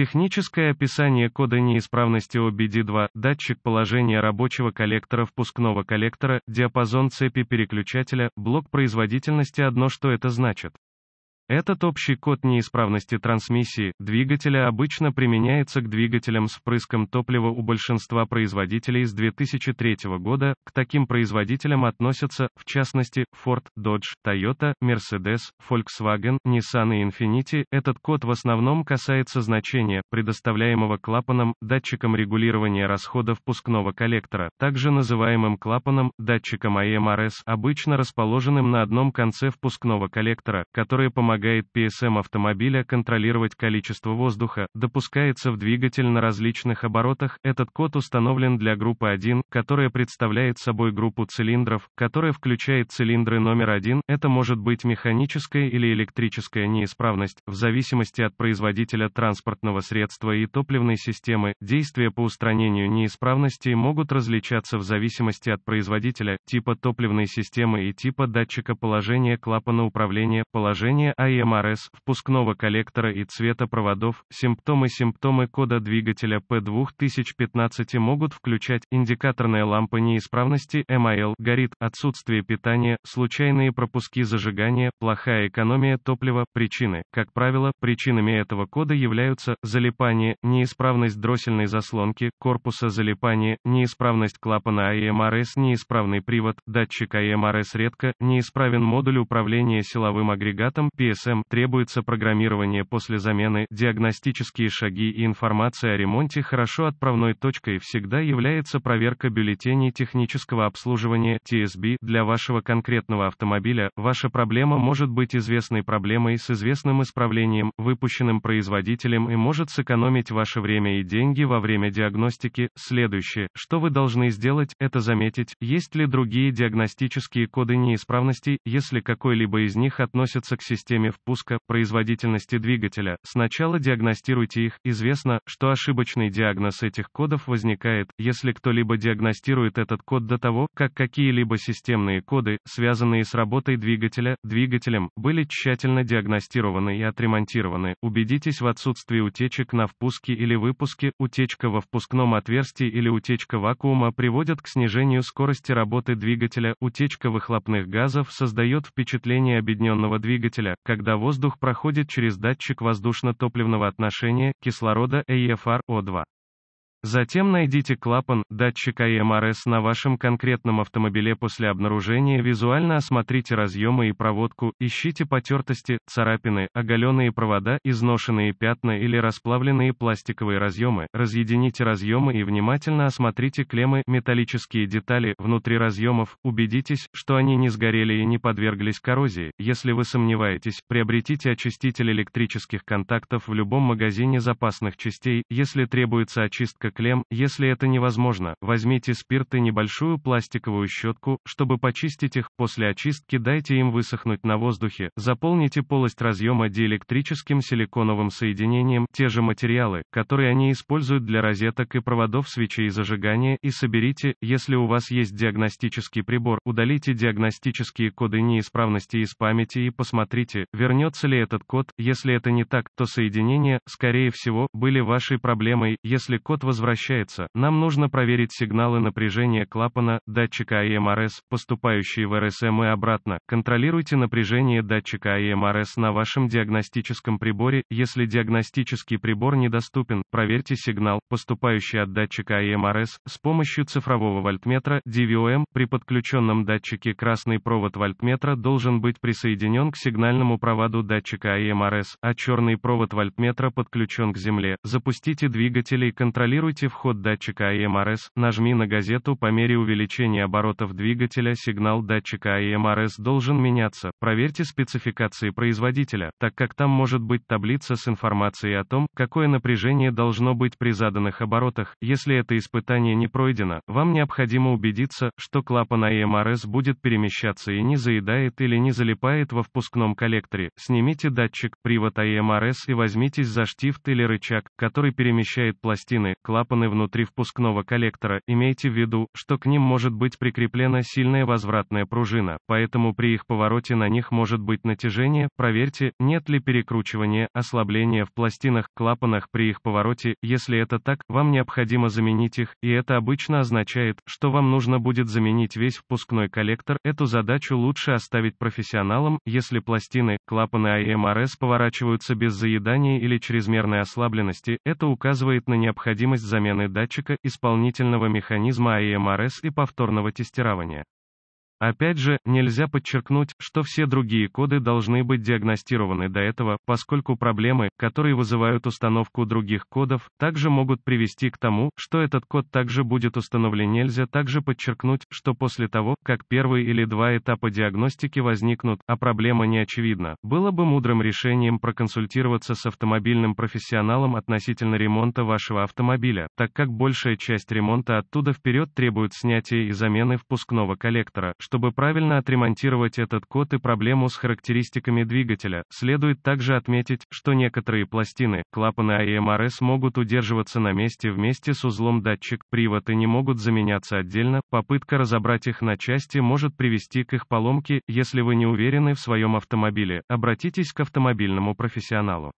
Техническое описание кода неисправности OBD2, датчик положения рабочего коллектора впускного коллектора, диапазон цепи переключателя, блок производительности одно что это значит. Этот общий код неисправности трансмиссии двигателя обычно применяется к двигателям с впрыском топлива у большинства производителей с 2003 года. К таким производителям относятся, в частности, Ford, Dodge, Toyota, Mercedes, Volkswagen, Nissan и Infiniti. Этот код в основном касается значения, предоставляемого клапаном, датчиком регулирования расхода впускного коллектора, также называемым клапаном, датчиком AMRS, обычно расположенным на одном конце впускного коллектора, которые помогают помогает PSM автомобиля контролировать количество воздуха, допускается в двигатель на различных оборотах. Этот код установлен для группы 1, которая представляет собой группу цилиндров, которая включает цилиндры номер 1. Это может быть механическая или электрическая неисправность, в зависимости от производителя транспортного средства и топливной системы. Действия по устранению неисправностей могут различаться в зависимости от производителя, типа топливной системы и типа датчика положения клапана управления, положения а АМРС, впускного коллектора и цвета проводов, симптомы Симптомы кода двигателя P2015 могут включать индикаторная лампа неисправности MIL, горит, отсутствие питания, случайные пропуски зажигания, плохая экономия топлива, причины. Как правило, причинами этого кода являются залипание, неисправность дроссельной заслонки, корпуса залипания, неисправность клапана АМРС, неисправный привод, датчик АМРС редко, неисправен модуль управления силовым агрегатом PS GSM требуется программирование после замены, диагностические шаги и информация о ремонте хорошо отправной точкой всегда является проверка бюллетеней технического обслуживания TSB для вашего конкретного автомобиля. Ваша проблема может быть известной проблемой с известным исправлением, выпущенным производителем и может сэкономить ваше время и деньги во время диагностики. Следующее, что вы должны сделать, это заметить, есть ли другие диагностические коды неисправностей, если какой-либо из них относится к системе впуска, производительности двигателя. Сначала диагностируйте их. Известно, что ошибочный диагноз этих кодов возникает, если кто-либо диагностирует этот код до того, как какие-либо системные коды, связанные с работой двигателя, двигателем, были тщательно диагностированы и отремонтированы. Убедитесь в отсутствии утечек на впуске или выпуске. Утечка во впускном отверстии или утечка вакуума приводят к снижению скорости работы двигателя. Утечка выхлопных газов создает впечатление объединенного двигателя, когда воздух проходит через датчик воздушно-топливного отношения, кислорода AFR, O2. Затем найдите клапан, датчик АМРС на вашем конкретном автомобиле после обнаружения визуально осмотрите разъемы и проводку, ищите потертости, царапины, оголенные провода, изношенные пятна или расплавленные пластиковые разъемы, разъедините разъемы и внимательно осмотрите клеммы, металлические детали, внутри разъемов, убедитесь, что они не сгорели и не подверглись коррозии. Если вы сомневаетесь, приобретите очиститель электрических контактов в любом магазине запасных частей, если требуется очистка клем, если это невозможно, возьмите спирт и небольшую пластиковую щетку, чтобы почистить их, после очистки дайте им высохнуть на воздухе, заполните полость разъема диэлектрическим силиконовым соединением, те же материалы, которые они используют для розеток и проводов свечей зажигания, и соберите, если у вас есть диагностический прибор, удалите диагностические коды неисправности из памяти и посмотрите, вернется ли этот код, если это не так, то соединения, скорее всего, были вашей проблемой, если код возвращается возвращается, нам нужно проверить сигналы напряжения клапана, датчика IMRC, поступающие в PCM и обратно. Контролируйте напряжение датчика IMRC на вашем диагностическом приборе. Если диагностический прибор недоступен, проверьте сигнал, поступающий от датчика IMRC, с помощью цифрового вольтметра DVOM. При подключенном датчике красный провод вольтметра должен быть присоединен к сигнальному проводу датчика IMRC, а черный провод вольтметра подключен к земле. Запустите двигатель и контролируйте Активируйте вход датчика IMRC, нажми на газ, и по мере увеличения оборотов двигателя сигнал датчика IMRC должен меняться. Проверьте спецификации производителя, так как там может быть таблица с информацией о том, какое напряжение должно быть при заданных оборотах. Если это испытание не пройдено, вам необходимо убедиться, что клапан АМРС будет перемещаться и не заедает или не залипает во впускном коллекторе. Снимите датчик, привод АМРС и возьмитесь за штифт или рычаг, который перемещает пластины, клапан клапаны внутри впускного коллектора, имейте в виду, что к ним может быть прикреплена сильная возвратная пружина, поэтому при их повороте на них может быть натяжение, проверьте, нет ли перекручивания, ослабления в пластинах, клапанах при их повороте, если это так, вам необходимо заменить их, и это обычно означает, что вам нужно будет заменить весь впускной коллектор, эту задачу лучше оставить профессионалам, если пластины, клапаны AEMRS поворачиваются без заедания или чрезмерной ослабленности, это указывает на необходимость замены датчика, исполнительного механизма AEMRS и повторного тестирования. Опять же, нельзя подчеркнуть, что все другие коды должны быть диагностированы до этого, поскольку проблемы, которые вызывают установку других кодов, также могут привести к тому, что этот код также будет установлен. Нельзя также подчеркнуть, что после того, как первый или два этапа диагностики возникнут, а проблема не очевидна, было бы мудрым решением проконсультироваться с автомобильным профессионалом относительно ремонта вашего автомобиля, так как большая часть ремонта оттуда вперед требует снятия и замены впускного коллектора, чтобы правильно отремонтировать этот код и проблему с характеристиками двигателя, следует также отметить, что некоторые пластины, клапаны AEMRS могут удерживаться на месте вместе с узлом датчик, привод и не могут заменяться отдельно, попытка разобрать их на части может привести к их поломке, если вы не уверены в своем автомобиле, обратитесь к автомобильному профессионалу.